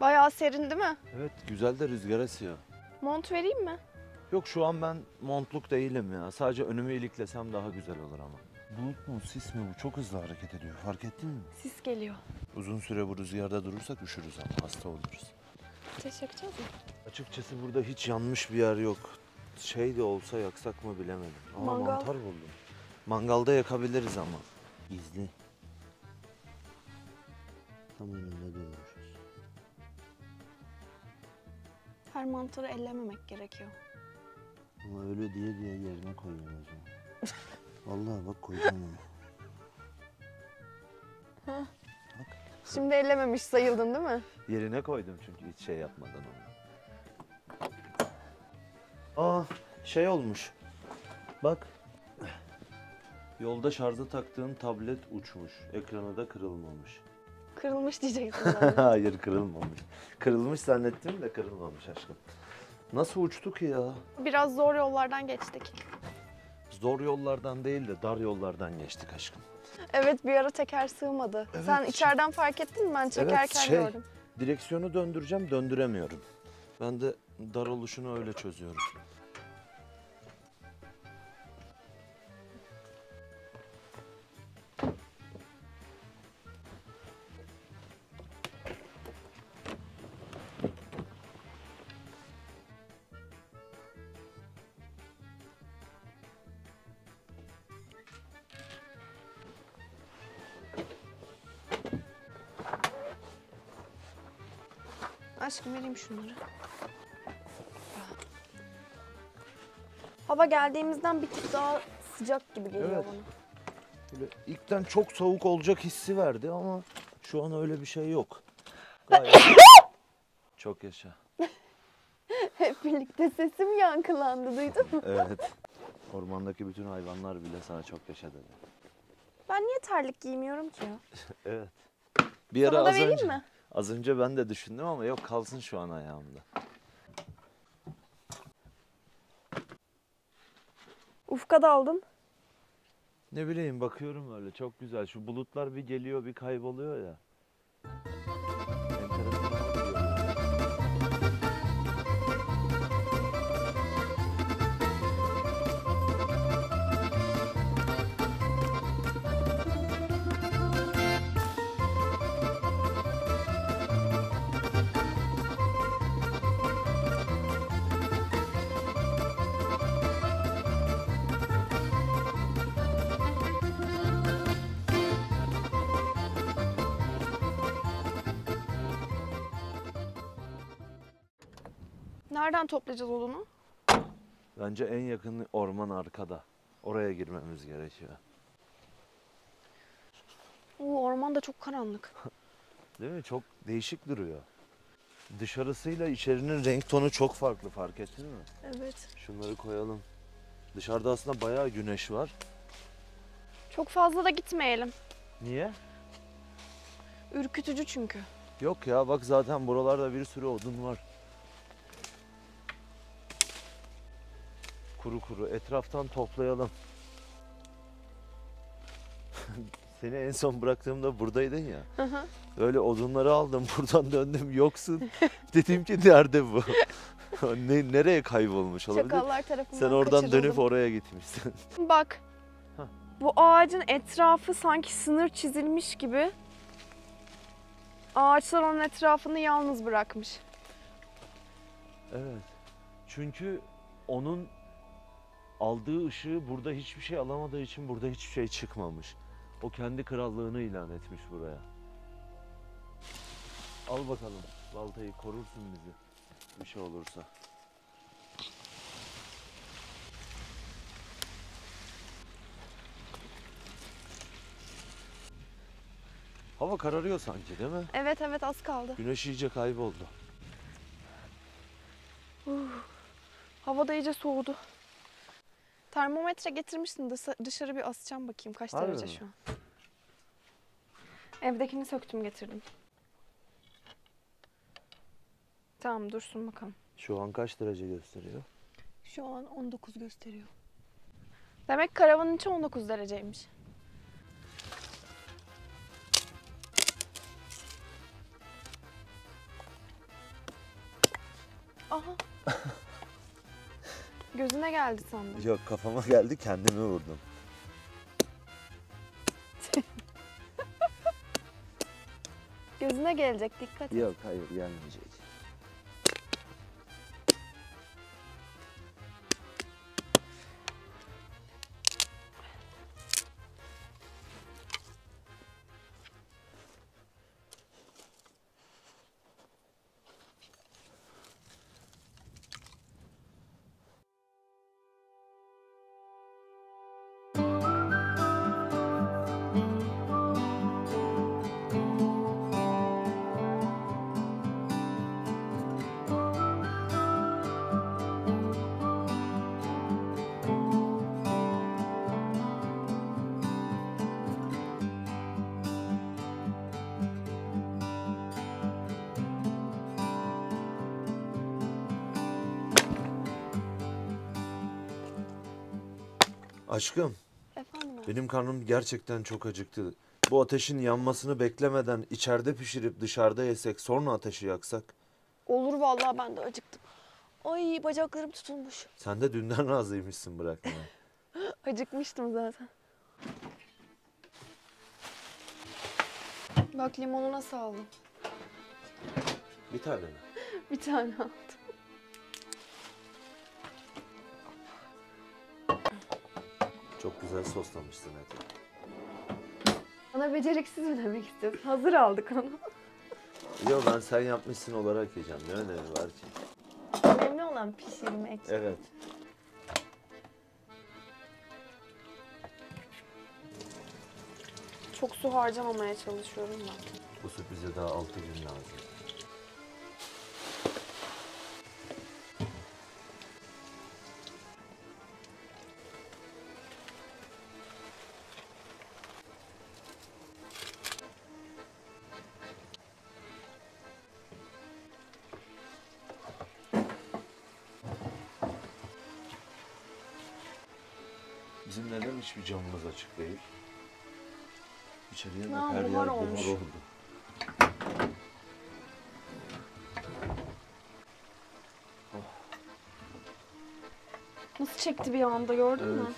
Bayağı serin değil mi? Evet güzel de rüzgar esiyor. Mont vereyim mi? Yok şu an ben montluk değilim ya. Sadece önümü iliklesem daha güzel olur ama. Bulut mu sis mi bu çok hızlı hareket ediyor fark ettin mi? Sis geliyor. Uzun süre bu rüzgarda durursak üşürüz ama hasta oluruz. Ateş yakacağız mı? Açıkçası burada hiç yanmış bir yer yok. Şey de olsa yaksak mı bilemedim. Ama Mangal. mantar buldum. Mangalda yakabiliriz ama. Gizli. Tam önünde durmuşuz. Her mantarı ellememek gerekiyor. Ama öyle diye diye yerine koyuyorum o zaman. Vallahi bak koydum onu. Şimdi ellememiş sayıldın değil mi? Yerine koydum çünkü hiç şey yapmadan onu. Aa şey olmuş. Bak. Yolda şarja taktığın tablet uçmuş. Ekranı da kırılmamış. Kırılmış diyeceksin. Hayır kırılmamış. Kırılmış zannettim de kırılmamış aşkım. Nasıl uçtu ki ya? Biraz zor yollardan geçtik. Zor yollardan değil de dar yollardan geçtik aşkım. Evet bir ara teker sığmadı. Evet, Sen şey- içeriden fark ettin mi? Ben çekerken şey- gördüm. Direksiyonu döndüreceğim, döndüremiyorum. Ben de dar oluşunu öyle çözüyorum. Aşkım vereyim şunları. Hava geldiğimizden bir tık daha sıcak gibi geliyor Evet. bana. Böyle ilkten çok soğuk olacak hissi verdi ama şu an öyle bir şey yok. Gayet... çok yaşa. Hep birlikte sesim yankılandı duydun mu? Evet. Ormandaki bütün hayvanlar bile sana çok yaşa dedi. Ben niye terlik giymiyorum ki ya? Evet. Bir ara Sana da vereyim mi? Az önce ben de düşündüm ama yok kalsın şu an ayağımda. Ufka daldın. Ne bileyim bakıyorum öyle çok güzel. Şu bulutlar bir geliyor bir kayboluyor ya. Nereden toplayacağız odunu? Bence en yakın orman arkada. Oraya girmemiz gerekiyor. Oo, orman da çok karanlık. Değil mi? Çok değişik duruyor. Dışarısıyla içerinin renk tonu çok farklı fark ettin mi? Evet. Şunları koyalım. Dışarıda aslında bayağı güneş var. Çok fazla da gitmeyelim. Niye? Ürkütücü çünkü. Yok ya bak zaten buralarda bir sürü odun var. Kuru kuru etraftan toplayalım. Seni en son bıraktığımda buradaydın ya. Hı hı. Öyle odunları aldım buradan döndüm yoksun. Dedim ki nerede bu? ne, nereye kaybolmuş olabilir? Çakallar tarafından Sen oradan kaçırıldım. dönüp oraya gitmişsin. Bak. Hah. Bu ağacın etrafı sanki sınır çizilmiş gibi. Ağaçlar onun etrafını yalnız bırakmış. evet. Çünkü onun aldığı ışığı burada hiçbir şey alamadığı için burada hiçbir şey çıkmamış. O kendi krallığını ilan etmiş buraya. Al bakalım baltayı korursun bizi bir şey olursa. Hava kararıyor sanki değil mi? Evet evet az kaldı. Güneş iyice kayboldu. Hava da iyice soğudu. Termometre getirmişsin dışarı bir asacağım bakayım kaç Harbi derece mi? şu an. Evdekini söktüm getirdim. Tamam dursun bakalım. Şu an kaç derece gösteriyor? Şu an 19 gösteriyor. Demek karavanın içi 19 dereceymiş. Aha. Gözüne geldi sandım. Yok kafama geldi kendimi vurdum. Gözüne gelecek dikkat et. Yok hayır gelmeyecek. Aşkım Efendim abi? benim karnım gerçekten çok acıktı. Bu ateşin yanmasını beklemeden içeride pişirip dışarıda yesek sonra ateşi yaksak. Olur vallahi ben de acıktım. Ay bacaklarım tutulmuş. Sen de dünden razıymışsın bırakmaya. Acıkmıştım zaten. Bak limonu nasıl aldım? Bir tane mi? Bir tane aldım. Çok güzel soslamışsın eti. Bana beceriksiz mi demek istiyorsun? Hazır aldık onu. Yok ben sen yapmışsın olarak yiyeceğim. Ne önemi var ki? Önemli olan pişirmek. Evet. Çok su harcamamaya çalışıyorum ben. Bu sürprize daha 6 gün lazım. Bizim neden hiçbir camımız açık değil? İçeriye Aa, her yer buhar olmuş. oldu. Nasıl çekti bir anda gördün mü? Evet.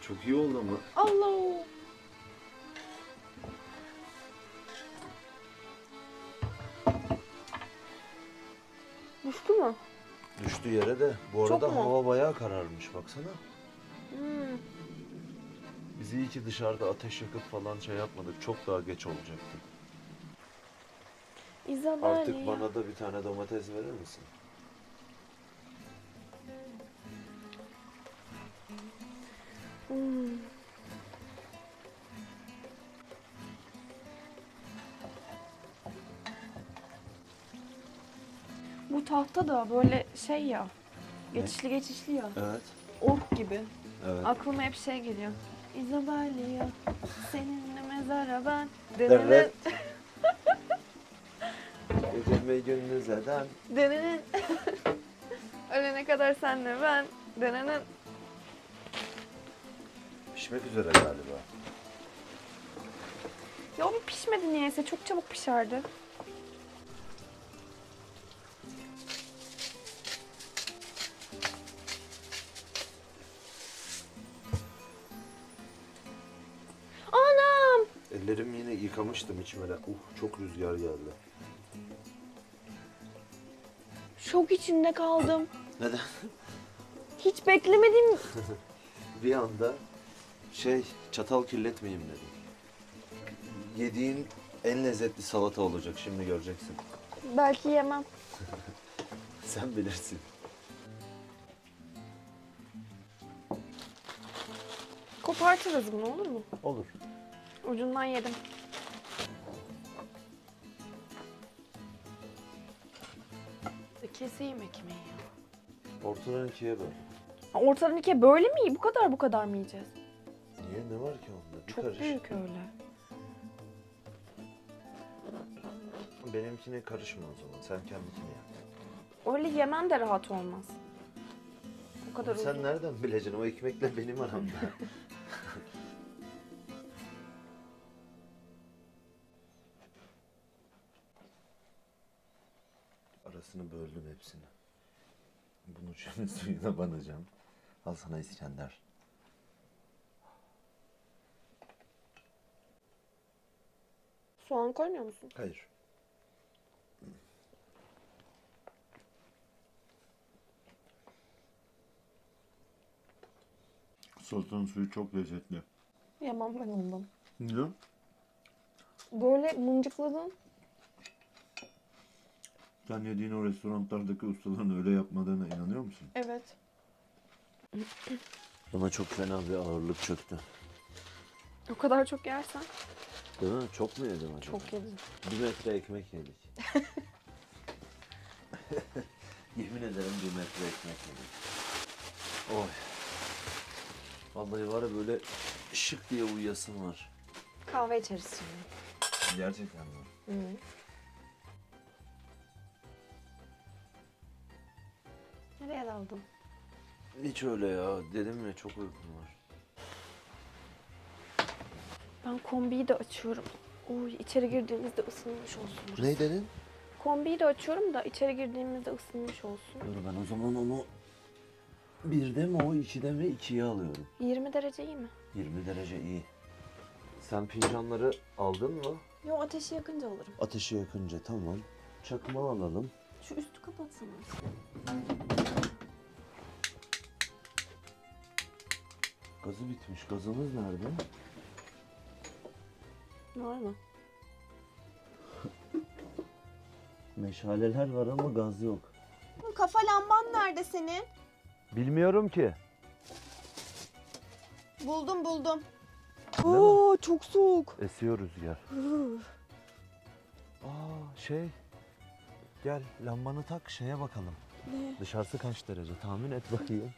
Çok iyi oldu ama. Allah! Düştü mü? Düştü yere de. Bu Çok arada mu? hava bayağı kararmış baksana. Biz iyi ki dışarıda ateş yakıp falan şey yapmadık. Çok daha geç olacaktı. Isabel Artık ya. bana da bir tane domates verir misin? Hmm. Bu tahta da böyle şey ya. Geçişli geçişli ya. Evet. Ork gibi. Evet. Aklıma hep şey geliyor. Isabel ya. Seninle mezara ben. Evet. Gecemi gündüz eden. Denenen. Ölene kadar senle ben. Denenen. Pişmek üzere galiba. Ya bu pişmedi niyeyse. Çok çabuk pişerdi. Yine yıkamıştım içmeden. Uh çok rüzgar geldi. Şok içinde kaldım. Neden? Hiç beklemedim. Bir anda şey çatal kirletmeyeyim dedim. Yediğin en lezzetli salata olacak şimdi göreceksin. Belki yemem. Sen bilirsin. Kopartırız bunu olur mu? Olur. Ucundan yedim. Keseyim ekmeği ya. Ortadan ikiye böl. Ha, Ortadan ikiye böyle mi? Bu kadar bu kadar mı yiyeceğiz? Niye ne var ki onda? Bir Çok karış. büyük öyle. Benimkine karışma o zaman. Sen kendikini yap. Öyle yemen de rahat olmaz. O kadar Sen uzun. nereden bileceksin o ekmekle benim aramda? Yarısını böldüm hepsini. Bunu şimdi suyuna banacağım. Al sana İskender. Soğan koymuyor musun? Hayır. Sosun suyu çok lezzetli. Yemem ben ondan. Ne? Böyle mıncıkladın. Sen yediğin o restoranlardaki ustaların öyle yapmadığına inanıyor musun? Evet. Bana çok fena bir ağırlık çöktü. O kadar çok yersen Değil mi? Çok mu yedim acaba? çok yedim. Bir metre ekmek yedik. Yemin ederim bir metre ekmek yedik. Oy. Vallahi var ya böyle şık diye uyuyasım var. Kahve içeriz şimdi. Gerçekten mi? Hı. Nereye daldın? Hiç öyle ya. Dedim ya çok uykum var. Ben kombiyi de açıyorum. Oy içeri girdiğimizde ısınmış olsun. burası. Ne dedin? Kombiyi de açıyorum da içeri girdiğimizde ısınmış olsun. Dur ben o zaman onu birde mi o ikide mi ikiye alıyorum. 20 derece iyi mi? 20 derece iyi. Sen fincanları aldın mı? Yo ateşi yakınca alırım. Ateşi yakınca tamam. Çakma alalım. Şu üstü kapatsana. Gazı bitmiş. Gazımız nerede? Var mı? Meşaleler var ama gaz yok. Kafa lamban nerede senin? Bilmiyorum ki. Buldum buldum. Değil mi? Oo çok soğuk. Esiyor rüzgar. Aa şey. Gel lambanı tak şeye bakalım. Ne? Dışarısı kaç derece tahmin et bakayım.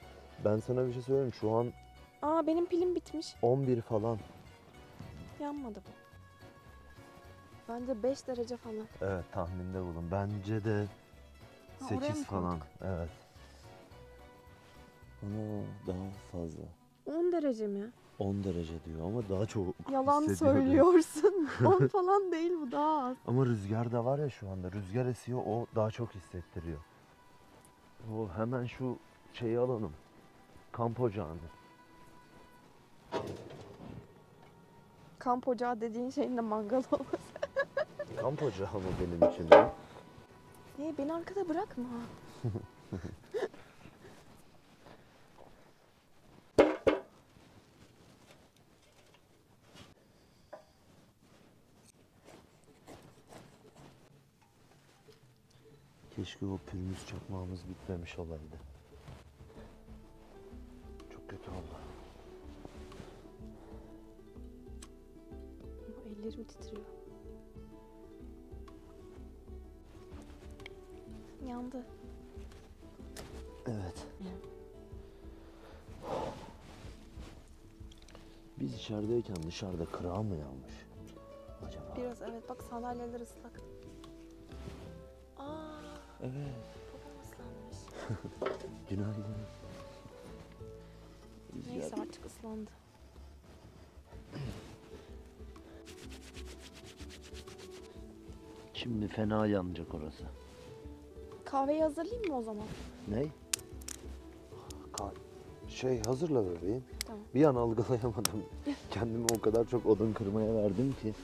Ben sana bir şey söyleyeyim şu an Aa benim pilim bitmiş. 11 falan. Yanmadı bu. Bence 5 derece falan. Evet tahminde bulun. Bence de Ha, oraya 8 mı falan. koyduk? Evet. Ama daha fazla. 10 derece mi? 10 derece diyor ama daha çok Yalan hissediyorum. söylüyorsun. 10 falan değil bu daha az. Ama rüzgar da var ya şu anda. Rüzgar esiyor o daha çok hissettiriyor. O hemen şu şeyi alalım. Kamp ocağını. Kamp ocağı dediğin şeyin de mangal olması. Kamp ocağı mı benim için de? Ne beni arkada bırakma. Keşke o pürmüz çakmağımız bitmemiş olaydı. Dışarıda kırağı mı yanmış? Acaba? Biraz evet bak sandalyeler ıslak. Aa Evet. babam ıslanmış. Günaydın. Neyse artık ıslandı. Şimdi fena yanacak orası. Kahveyi hazırlayayım mı o zaman? Ne? Ka- şey hazırla bebeğim. Tamam. Bir an algılayamadım. Kendimi o kadar çok odun kırmaya verdim ki.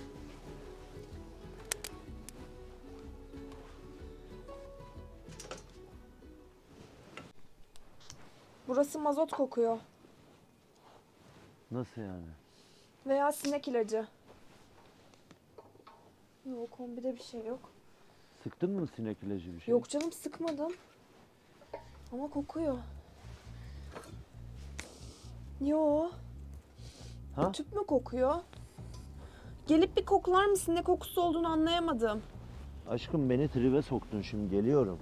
Burası mazot kokuyor. Nasıl yani? Veya sinek ilacı. Yok kombide bir şey yok. Sıktın mı sinek ilacı bir şey? Yok canım sıkmadım. Ama kokuyor. Yo. Ha? Tüp mü kokuyor? Gelip bir koklar mısın? Ne kokusu olduğunu anlayamadım. Aşkım beni tribe soktun şimdi geliyorum.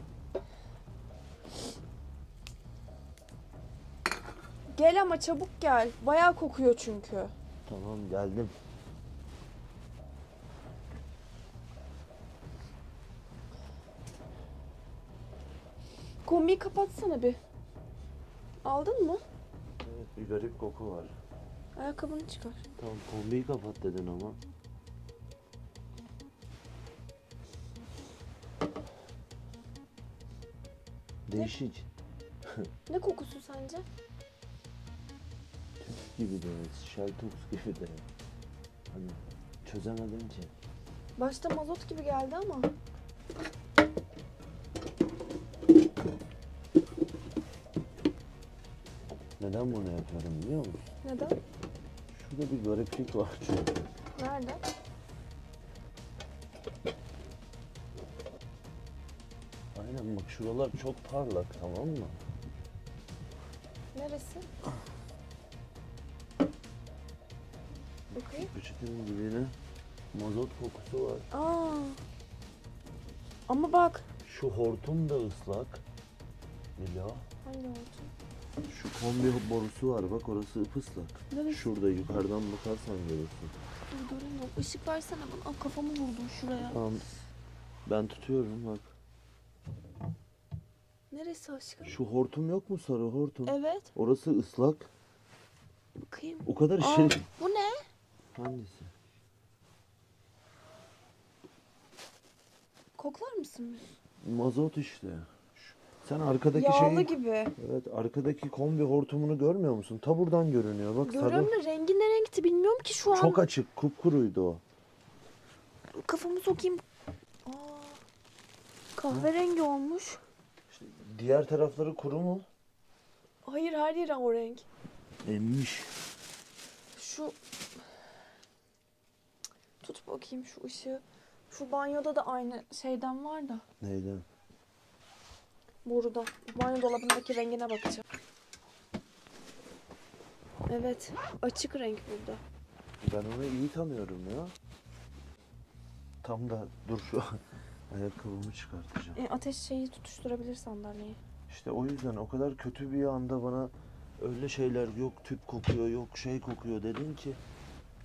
Gel ama çabuk gel. Bayağı kokuyor çünkü. Tamam geldim. Kombiyi kapatsana bir. Aldın mı? Bir garip koku var. Ayakkabını çıkar. Tamam kombiyi kapat dedin ama. Değişik. Ne kokusu sence? Tüp gibi de, şeltoks gibi de. Hani çözemedim ki. Başta mazot gibi geldi ama. Neden bunu yapıyorum biliyor musun? Neden? Şurada bir gariplik var çünkü. Nerede? Aynen bak şuralar çok parlak tamam mı? Neresi? Bakayım. Peçetenin dibine mazot kokusu var. Aa. Ama bak. Şu hortum da ıslak. Dila. Hangi oldu? Şu kombi borusu var bak orası ıpıslak. Neresi? Şurada yukarıdan bakarsan görürsün. Dur göremiyorum. Işık versene bana. Aa, kafamı vurdum şuraya. Tamam. Ben tutuyorum bak. Neresi aşkım? Şu hortum yok mu sarı hortum? Evet. Orası ıslak. Bakayım. O kadar Aa, şey. bu ne? Hangisi? Koklar mısın? Mazot işte. Sen arkadaki Yağlı şeyi... gibi. Evet arkadaki kombi hortumunu görmüyor musun? Ta buradan görünüyor bak Görüyorum sarı. da rengi ne renkti bilmiyorum ki şu an. Çok açık kupkuruydu o. Kafamı sokayım. Aa, kahverengi olmuş. Diğer tarafları kuru mu? Hayır her yeri o renk. Emmiş. Şu tut bakayım şu ışığı. Şu banyoda da aynı şeyden var da. Neyden? Boruda. Banyo dolabındaki rengine bakacağım. Evet. Açık renk burada. Ben onu iyi tanıyorum ya. Tam da dur şu ayakkabımı çıkartacağım. E, ateş şeyi tutuşturabilir sandalyeyi. İşte o yüzden o kadar kötü bir anda bana öyle şeyler yok tüp kokuyor yok şey kokuyor dedin ki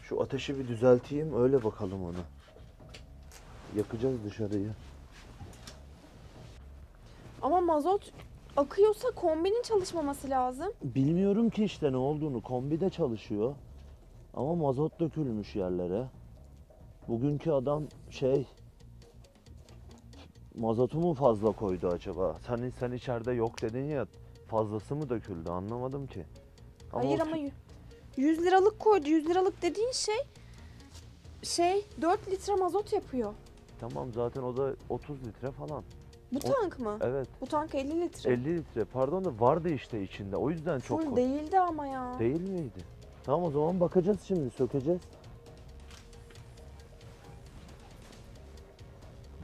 şu ateşi bir düzelteyim öyle bakalım ona. Yakacağız dışarıyı. Ama mazot akıyorsa kombinin çalışmaması lazım. Bilmiyorum ki işte ne olduğunu. Kombide çalışıyor. Ama mazot dökülmüş yerlere. Bugünkü adam şey mazotu mu fazla koydu acaba? Sen sen içeride yok dedin ya fazlası mı döküldü anlamadım ki. Hayır o- ama yü- 100 liralık koydu. 100 liralık dediğin şey şey 4 litre mazot yapıyor. Tamam zaten o da 30 litre falan. Bu O- tank mı? Evet Bu tank 50 litre. 50 litre pardon da vardı işte içinde o yüzden çok Full değildi ama ya. Değil miydi? Tamam o zaman bakacağız şimdi sökeceğiz.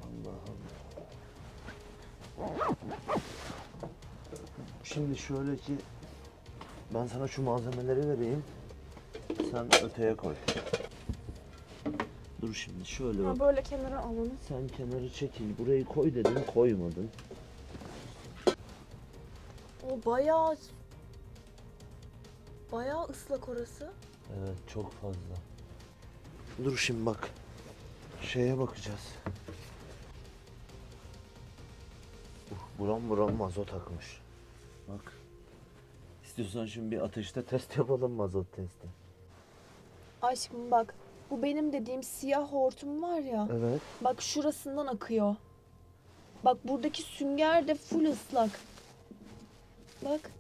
Allah Allah. Şimdi şöyle ki ben sana şu malzemeleri vereyim. Sen öteye koy. Dur şimdi şöyle Ha, bak. böyle kenara alalım. Sen kenarı çekil. Burayı koy dedim koymadın. O bayağı bayağı ıslak orası. Evet çok fazla. Dur şimdi bak. Şeye bakacağız. Uh, buram buram mazot akmış. Bak. İstiyorsan şimdi bir ateşte test yapalım mazot testi. Aşkım bak. Bu benim dediğim siyah hortum var ya. Evet. Bak şurasından akıyor. Bak buradaki sünger de full ıslak. Bak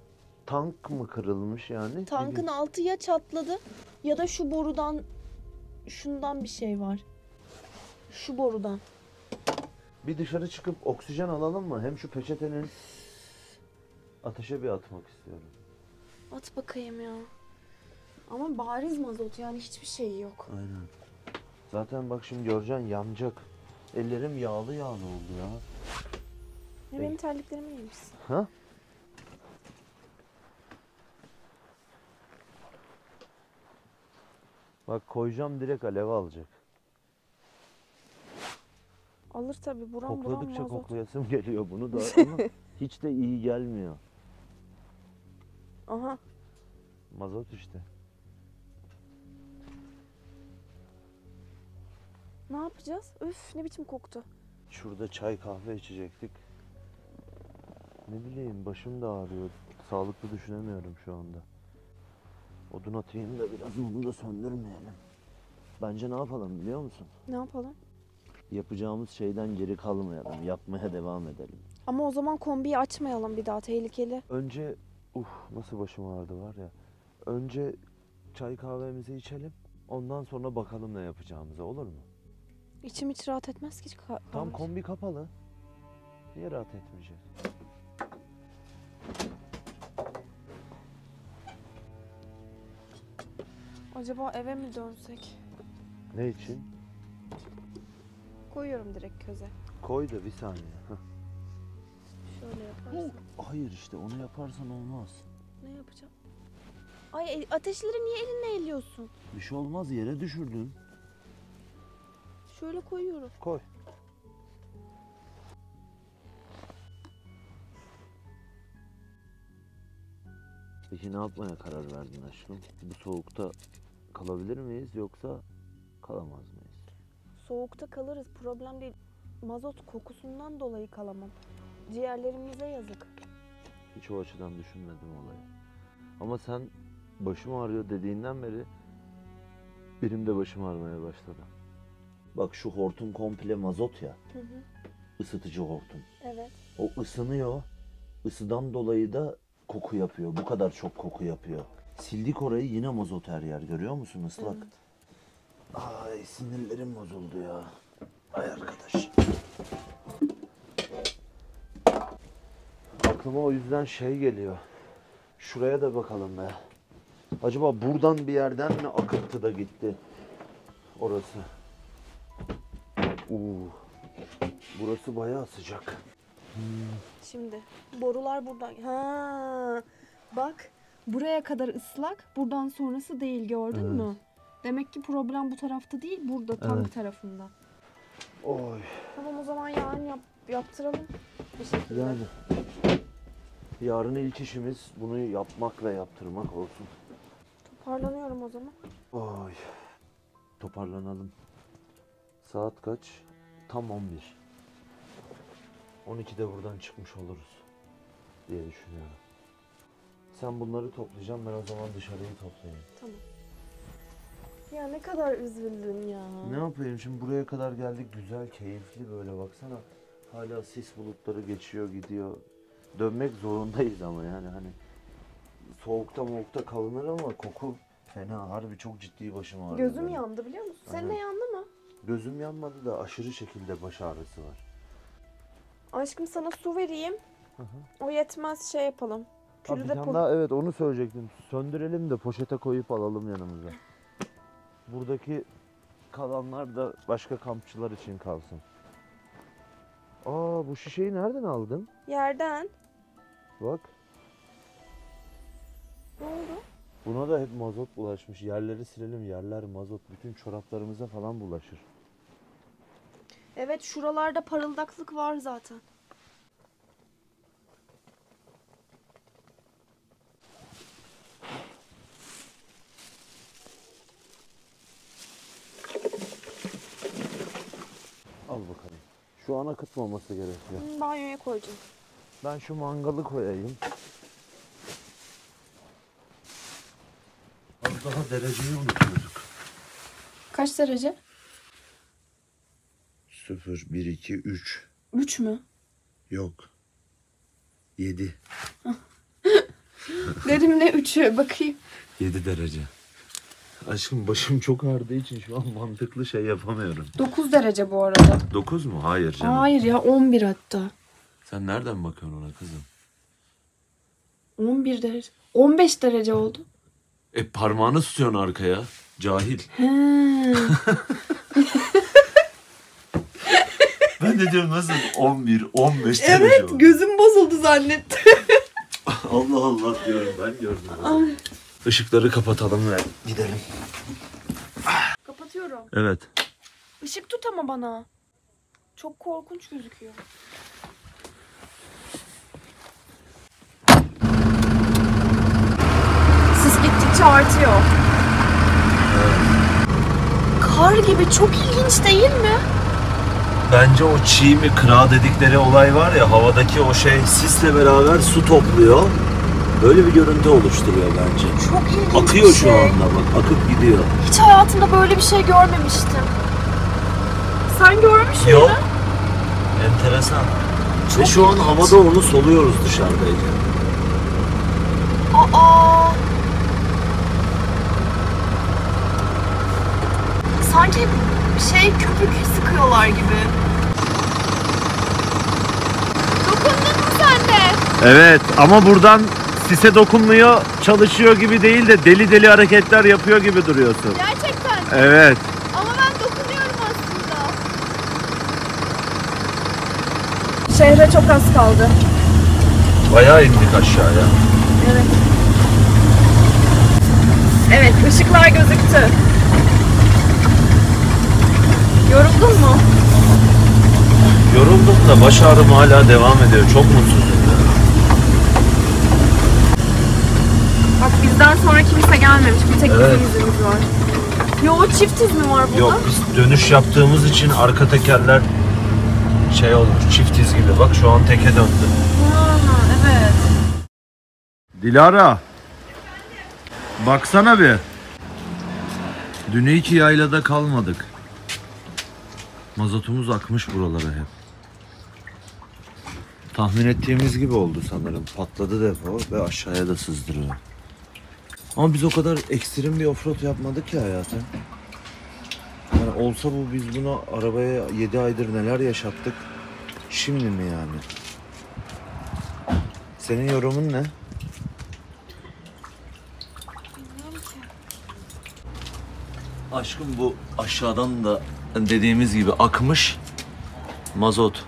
Tank mı kırılmış yani? tankın altı ya çatladı ya da şu borudan şundan bir şey var. Şu borudan. Bir dışarı çıkıp oksijen alalım mı? Hem şu peçetenin ateşe bir atmak istiyorum. At bakayım ya. Ama bariz mazot yani hiçbir şey yok. Aynen. Zaten bak şimdi göreceksin yanacak. Ellerim yağlı yağlı oldu ya. Ya benim terliklerimi yemişsin. Ha? Bak koyacağım direkt alev alacak. Alır tabi buram buram Kokladıkça mazot. koklayasım geliyor bunu da ama hiç de iyi gelmiyor. Aha Mazot işte. Ne yapacağız? Üf ne biçim koktu. Şurada çay kahve içecektik. Ne bileyim başım da ağrıyor. Sağlıklı düşünemiyorum şu anda. Odun atayım da biraz onu da söndürmeyelim. Bence ne yapalım biliyor musun? Ne yapalım? Yapacağımız şeyden geri kalmayalım. Yapmaya devam edelim. Ama o zaman kombiyi açmayalım bir daha tehlikeli. Önce uh nasıl başım ağrıdı var ya. Önce çay kahvemizi içelim. Ondan sonra bakalım ne yapacağımıza olur mu? İçim hiç rahat etmez ki. ka- Tam kombi kapalı. Niye rahat etmeyeceğiz? Acaba eve mi dönsek? Ne için? Koyuyorum direkt köze. Koy da bir saniye. Hah. Şöyle yaparsın. Hayır işte onu yaparsan olmaz. Ne yapacağım? Ay el- ateşleri niye elinle eliyorsun? Bir şey olmaz yere düşürdün. Şöyle koyuyorum. Koy. Peki ne yapmaya karar verdin aşkım? Bu soğukta kalabilir miyiz yoksa kalamaz mıyız? Soğukta kalırız problem değil. Mazot kokusundan dolayı kalamam. Ciğerlerimize yazık. Hiç o açıdan düşünmedim olayı. Ama sen başım ağrıyor dediğinden beri benim de başım ağrımaya başladı. Bak şu hortum komple mazot ya, Hı hı. ısıtıcı hortum. Evet. O ısınıyor. Isıdan dolayı da koku yapıyor. Bu kadar çok koku yapıyor. Sildik orayı yine mazot her yer görüyor musun ıslak? Evet. Ay sinirlerim bozuldu ya. Ay arkadaş. Aklıma o yüzden şey geliyor. Şuraya da bakalım be. Acaba buradan bir yerden mi akıntı da gitti? Orası. Uuu. Burası bayağı sıcak. Şimdi borular buradan. Ha. Bak buraya kadar ıslak, buradan sonrası değil gördün Evet. mü? Demek ki problem bu tarafta değil, burada tank Evet. tarafında. Oy. Tamam o zaman yarın yap, yaptıralım bir şekilde. Yani. Yarın ilk işimiz bunu yapmak ve yaptırmak olsun. Toparlanıyorum o zaman. Oy. Toparlanalım. Saat kaç? Tam 11. 12'de buradan çıkmış oluruz diye düşünüyorum. Sen bunları toplayacaksın ben o zaman dışarıyı toplayayım. Tamam. Ya ne kadar üzüldüm ya. Ne yapayım şimdi buraya kadar geldik güzel keyifli böyle baksana. Hala sis bulutları geçiyor gidiyor. Dönmek zorundayız ama yani hani soğukta moğukta kalınır ama koku fena harbi çok ciddi başım ağrıyor. Gözüm benim. yandı biliyor musun? Senin de yandı mı? Gözüm yanmadı da aşırı şekilde baş ağrısı var. Aşkım sana su vereyim. Hı hı. O yetmez şey yapalım. Külü bir de tane po- daha evet onu söyleyecektim. Söndürelim de poşete koyup alalım yanımıza. Buradaki kalanlar da başka kampçılar için kalsın. Aa bu şişeyi nereden aldın? yerden. Bak. Ne oldu? Buna da hep mazot bulaşmış. Yerleri silelim. Yerler mazot. Bütün çoraplarımıza falan bulaşır. Evet şuralarda parıldaklık var zaten. Al bakalım. Şu an akıtmaması gerekiyor. Hı, Banyoya koyacağım. Ben şu mangalı koyayım. Az daha dereceyi unutuyorduk. Kaç derece? 0, 1, 2, 3. 3 mü? Yok. 7. Dedim ne 3'ü bakayım. 7 derece. Aşkım başım çok ağrıdığı için şu an mantıklı şey yapamıyorum. 9 derece bu arada. 9 mu? Hayır canım. Hayır ya 11 hatta. Sen nereden bakıyorsun ona kızım? 11 derece. 15 derece oldu. E parmağını tutuyorsun arkaya. Cahil. He. Ben de diyorum nasıl 11, 15 evet gözüm bozuldu zannettim. Allah Allah diyorum ben gördüm. Işıkları kapatalım ve gidelim. Kapatıyorum. Evet. Işık tut ama bana. Çok korkunç gözüküyor. Sis gittikçe artıyor. Kar gibi çok ilginç değil mi? Bence o çiğ mi kıra dedikleri olay var ya havadaki o şey sisle beraber su topluyor. Böyle bir görüntü oluşturuyor bence. Çok ilginç Akıyor bir şu şey. anda bak akıp gidiyor. Hiç hayatımda böyle bir şey görmemiştim. Sen görmüş müydün? Yok. Enteresan. Ve şu an havada onu soluyoruz dışarıdayken. Aa! Sanki şey köpük sıkıyorlar gibi. Dokundun mu sen de? Evet ama buradan sise dokunmuyor, çalışıyor gibi değil de deli deli hareketler yapıyor gibi duruyorsun. Gerçekten. Evet. Ama ben dokunuyorum aslında. Şehre çok az kaldı. Bayağı indik aşağıya. Evet. Evet, ışıklar gözüktü. Yoruldun mu? Yoruldum da baş ağrım hala devam ediyor. Çok mutsuzum. ya. Bak bizden sonra kimse gelmemiş. Bir tek Evet. bizim izimiz var. Yo çift iz mi var burada? Yok biz dönüş yaptığımız için arka tekerler şey olmuş çift iz gibi. Bak şu an teke döndü. Ha, evet. Dilara. Baksana bir. Dün iki yaylada kalmadık. Mazotumuz akmış buralara hep. Tahmin ettiğimiz gibi oldu sanırım. Patladı depo ve aşağıya da sızdırıyor. Ama biz o kadar ekstrem bir offroad yapmadık ya hayatım. Yani olsa bu biz bunu arabaya 7 aydır neler yaşattık. Şimdi mi yani? Senin yorumun ne? Aşkım bu aşağıdan da dediğimiz gibi akmış mazot.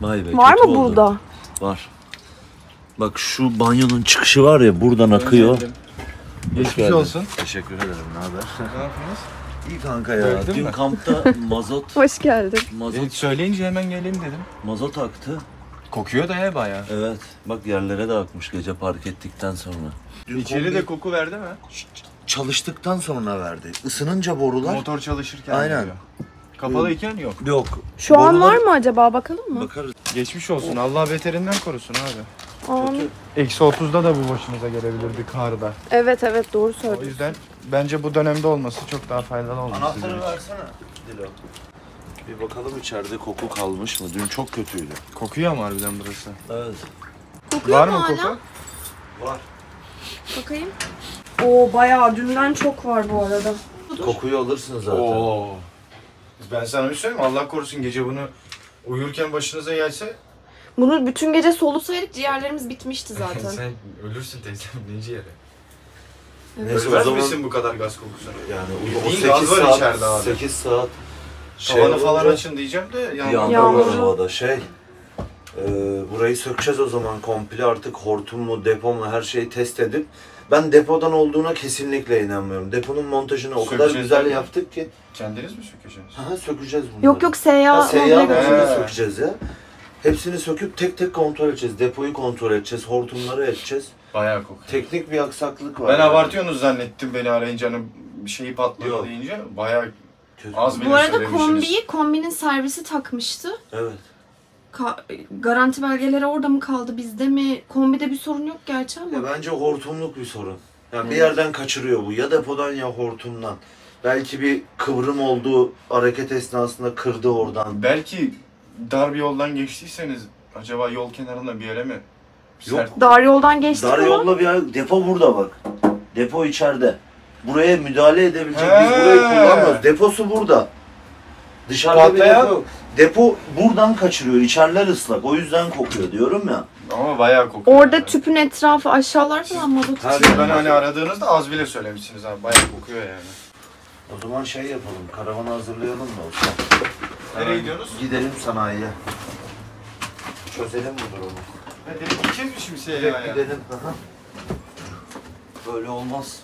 Vay be. Var mı oldu. burada? Var. Bak şu banyonun çıkışı var ya buradan akıyor. Hoş Geçmiş geldin. olsun. Teşekkür ederim. Ne haber? Ne yapıyorsunuz? İyi kanka ya. Gördün Dün mü? kampta mazot Hoş geldin. mazot E, söyleyince hemen geleyim dedim. mazot aktı. Kokuyor da ya bayağı. Evet. Bak yerlere de akmış gece park ettikten sonra. Dün İçeri kombi de koku verdi mi? Çalıştıktan sonra verdi. Isınınca borular. Motor çalışırken Aynen. geliyor. Kapalıyken yok. Yok. Şu an Borular- var mı acaba bakalım mı? Bakarız. Geçmiş olsun. Allah beterinden korusun abi. Eksi 30'da da bu başınıza gelebilirdi karda. Evet evet doğru O söylüyorsun. yüzden bence bu dönemde olması çok daha faydalı olmuş sizin Anahtarı için. versene Dilo. Bir bakalım içeride koku kalmış mı? Dün çok kötüydü. Kokuyor ama harbiden burası. Evet. Kokuyor Var mu mı hala? koku? Var. Bakayım. Oo bayağı dünden çok var bu arada. Kokuyu alırsın zaten. Oo. Ben sana bir söyleyeyim mi? Allah korusun gece bunu uyurken başınıza gelse Bunu bütün gece solusaydık ciğerlerimiz bitmişti zaten. sen ölürsün teyzem ne ciğeri. Neyse o Ölmez zaman misin bu kadar gaz kokusuna? yani o, o Bildiğin 8 gaz var saat, içeride abi. 8 saat Tavanı falan olunca- açın diyeceğim de yağmur. Yağmur Yağmur. var havada şey. e, burayı sökeceğiz o zaman komple artık hortum mu depo mu her şeyi test edip ben depodan olduğuna kesinlikle inanmıyorum. Deponun montajını o kadar Sökeceğiz güzel tabii. yaptık ki. Kendiniz mi sökeceksiniz? Ha sökeceğiz bunları. Yok yok seyyah Ha, seyyah götür. modunu He. sökeceğiz ya. Hepsini söküp tek tek kontrol edeceğiz. Depoyu kontrol edeceğiz, hortumları edeceğiz. Bayağı kokuyor. Teknik bir aksaklık var. Ben yani. abartıyorsunuz zannettim beni arayınca hani bir şeyi patlıyor Yok. deyince bayağı Kötü. az bile Bu arada söylemişsiniz. kombiyi, kombinin servisi takmıştı. Evet. Ka- garanti belgeleri orada mı kaldı bizde mi? Kombide bir sorun yok gerçi ama. Ya bence hortumluk bir sorun. Yani bir Evet. yerden kaçırıyor bu. Ya depodan ya hortumdan. Belki bir kıvrım oldu. Hareket esnasında kırdı oradan. Belki dar bir yoldan geçtiyseniz acaba yol kenarında bir yere mi? Yok. Sert- Dar yoldan geçtik Dar ama. yolla bir yer. Depo burada bak. Depo içeride. Buraya müdahale edebilecek. Biz He. burayı kullanmıyoruz. Deposu burada. Dışarıda bir Patlayan- depo yok. Depo buradan kaçırıyor. İçeriler ıslak. O yüzden kokuyor diyorum ya. Ama bayağı kokuyor. Orada yani. tüpün etrafı aşağılar falan mazot Her içiyor. Ben hani aradığınızda az bile söylemişsiniz abi. Bayağı kokuyor yani. O zaman şey yapalım. Karavanı hazırlayalım da olsun. Nereye gidiyorsunuz? Gidelim sanayiye. Çözelim bu durumu. Ne dedik gideceğiz mi şimdi Direkt Seyyah'a? gidelim. Aha. Böyle olmaz.